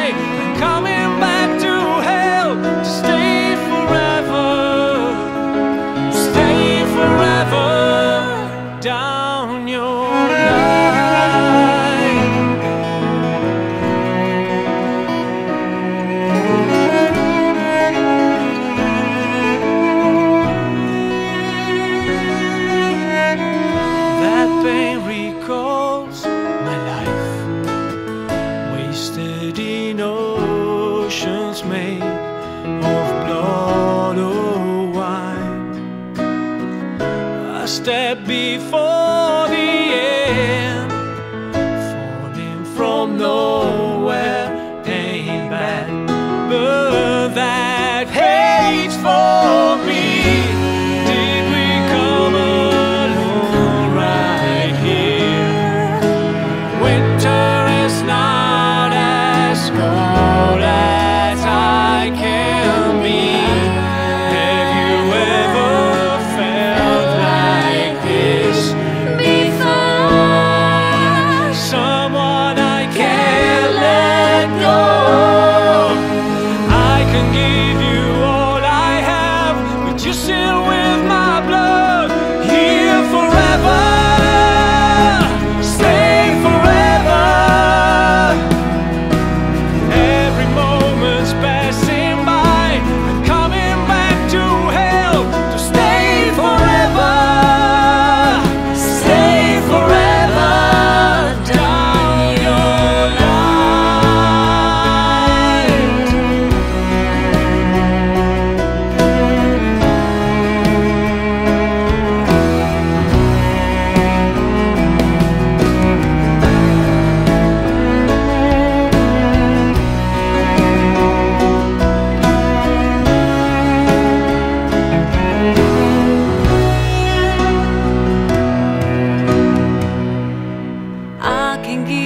passing I step before the end, Can give